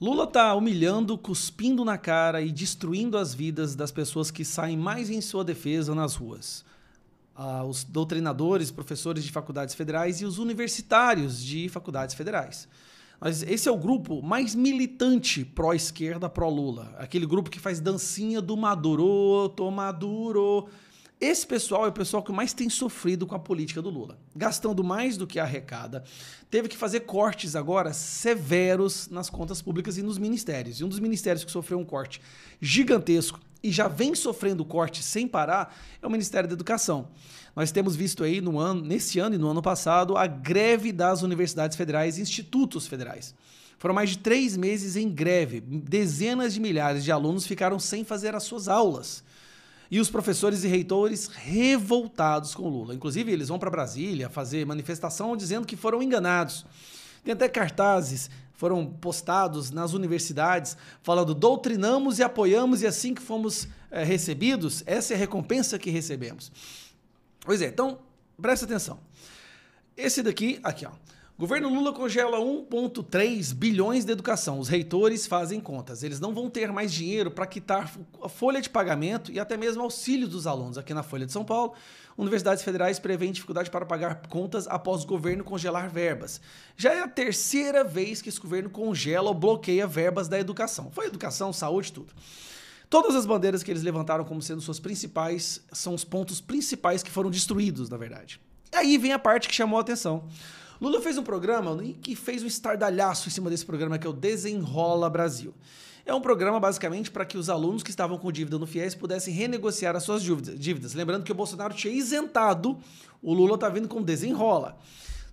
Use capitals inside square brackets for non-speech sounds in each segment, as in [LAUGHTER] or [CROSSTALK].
Lula está humilhando, cuspindo na cara e destruindo as vidas das pessoas que saem mais em sua defesa nas ruas. Ah, os doutrinadores, professores de faculdades federais e os universitários de faculdades federais. Mas esse é o grupo mais militante pró-esquerda, pró-Lula. Aquele grupo que faz dancinha do Maduro, tô Maduro. Esse pessoal é o pessoal que mais tem sofrido com a política do Lula, gastando mais do que arrecada. Teve que fazer cortes agora severos nas contas públicas e nos ministérios. E um dos ministérios que sofreu um corte gigantesco e já vem sofrendo corte sem parar é o Ministério da Educação. Nós temos visto aí no ano, nesse ano e no ano passado a greve das universidades federais e institutos federais. Foram mais de três meses em greve. Dezenas de milhares de alunos ficaram sem fazer as suas aulas e os professores e reitores revoltados com Lula. Inclusive, eles vão para Brasília fazer manifestação dizendo que foram enganados. Tem até cartazes foram postados nas universidades falando doutrinamos e apoiamos e assim que fomos é, recebidos, essa é a recompensa que recebemos. Pois é, então presta atenção. Esse daqui, aqui ó, Governo Lula congela 1,3 bilhões de educação. Os reitores fazem contas. Eles não vão ter mais dinheiro para quitar a folha de pagamento e até mesmo auxílio dos alunos. Aqui na Folha de São Paulo, universidades federais prevêem dificuldade para pagar contas após o governo congelar verbas. Já é a terceira vez que esse governo congela ou bloqueia verbas da educação. Foi educação, saúde, tudo. Todas as bandeiras que eles levantaram como sendo suas principais são os pontos principais que foram destruídos, na verdade. E aí vem a parte que chamou a atenção. Lula fez um programa que fez um estardalhaço em cima desse programa que é o Desenrola Brasil. É um programa basicamente para que os alunos que estavam com dívida no FIES pudessem renegociar as suas dívidas. Lembrando que o Bolsonaro tinha isentado, o Lula está vindo com Desenrola.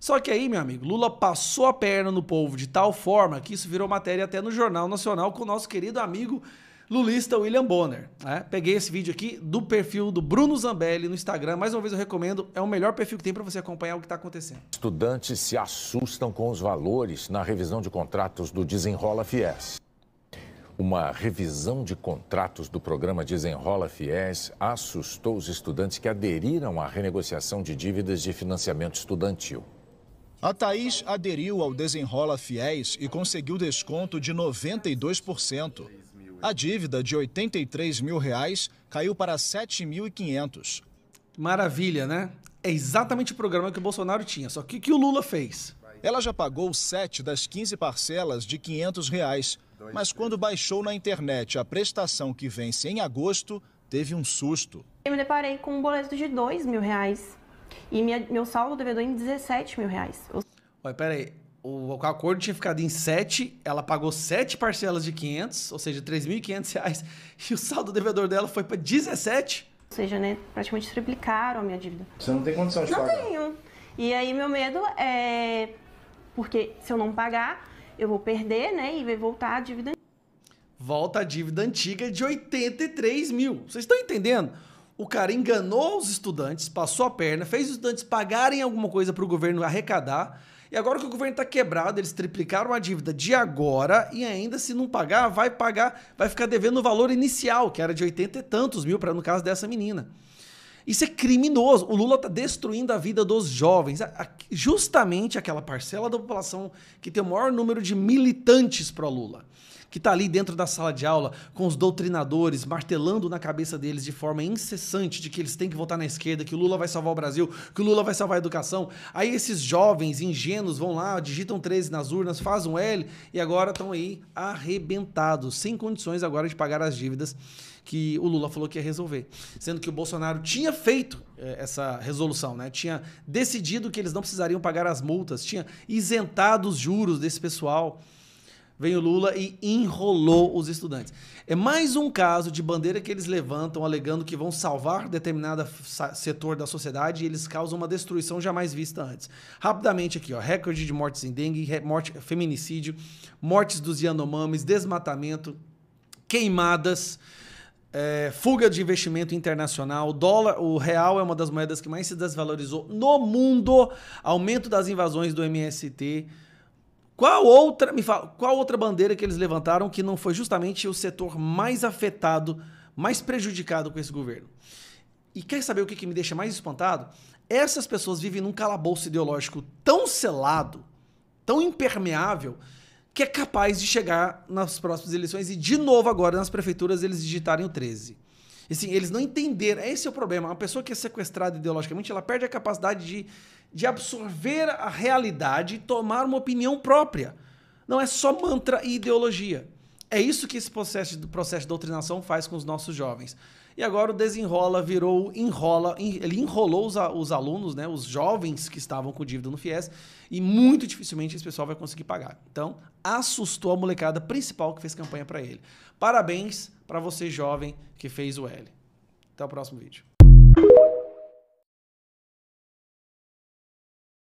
Só que aí, meu amigo, Lula passou a perna no povo de tal forma que isso virou matéria até no Jornal Nacional com o nosso querido amigo lulista William Bonner. Né? Peguei esse vídeo aqui do perfil do Bruno Zambelli no Instagram. Mais uma vez eu recomendo, é o melhor perfil que tem para você acompanhar o que está acontecendo. Estudantes se assustam com os valores na revisão de contratos do Desenrola Fies. Uma revisão de contratos do programa Desenrola Fies assustou os estudantes que aderiram à renegociação de dívidas de financiamento estudantil. A Thaís aderiu ao Desenrola Fiéis e conseguiu desconto de 92%. A dívida de 83 mil reais caiu para 7.500. Maravilha, né? É exatamente o programa que o Bolsonaro tinha, só que o que o Lula fez? Ela já pagou 7 das 15 parcelas de 500 reais, mas quando baixou na internet a prestação que vence em agosto, teve um susto. Eu me deparei com um boleto de 2 mil reais e minha, meu saldo devedor em 17 mil reais. Olha, peraí, o, o acordo tinha ficado em 7, ela pagou 7 parcelas de 500, ou seja, 3.500 reais, [LAUGHS] e o saldo devedor dela foi para 17. Ou seja, né, praticamente triplicaram a minha dívida. Você não tem condição de não pagar? Não tenho. E aí meu medo é porque se eu não pagar, eu vou perder, né, e vai voltar a dívida. Volta a dívida antiga de 83 mil. Vocês estão entendendo? O cara enganou os estudantes, passou a perna, fez os estudantes pagarem alguma coisa para o governo arrecadar e agora que o governo está quebrado, eles triplicaram a dívida de agora e ainda se não pagar, vai pagar, vai ficar devendo o valor inicial, que era de 80 e tantos mil, para no caso dessa menina. Isso é criminoso. O Lula está destruindo a vida dos jovens. Justamente aquela parcela da população que tem o maior número de militantes pró-Lula que está ali dentro da sala de aula com os doutrinadores martelando na cabeça deles de forma incessante de que eles têm que votar na esquerda, que o Lula vai salvar o Brasil, que o Lula vai salvar a educação. Aí esses jovens ingênuos vão lá, digitam 13 nas urnas, fazem um L e agora estão aí arrebentados, sem condições agora de pagar as dívidas que o Lula falou que ia resolver. Sendo que o Bolsonaro tinha feito eh, essa resolução, né? Tinha decidido que eles não precisariam pagar as multas, tinha isentado os juros desse pessoal vem o Lula e enrolou os estudantes. É mais um caso de bandeira que eles levantam alegando que vão salvar determinado setor da sociedade e eles causam uma destruição jamais vista antes. Rapidamente aqui, ó, recorde de mortes em dengue, morte, feminicídio, mortes dos Yanomamis, desmatamento, queimadas, é, fuga de investimento internacional, dólar, o real é uma das moedas que mais se desvalorizou no mundo, aumento das invasões do MST, qual outra, me fala, qual outra bandeira que eles levantaram que não foi justamente o setor mais afetado, mais prejudicado com esse governo? E quer saber o que, que me deixa mais espantado? Essas pessoas vivem num calabouço ideológico tão selado, tão impermeável, que é capaz de chegar nas próximas eleições e, de novo, agora nas prefeituras, eles digitarem o 13. Assim, eles não entenderam. Esse é o problema. Uma pessoa que é sequestrada ideologicamente, ela perde a capacidade de, de absorver a realidade e tomar uma opinião própria. Não é só mantra e ideologia. É isso que esse processo, processo de doutrinação faz com os nossos jovens. E agora o desenrola virou enrola, ele enrolou os, os, alunos, né, os jovens que estavam com dívida no FIES, e muito dificilmente esse pessoal vai conseguir pagar. Então, assustou a molecada principal que fez campanha para ele. Parabéns para você jovem que fez o L. Até o próximo vídeo.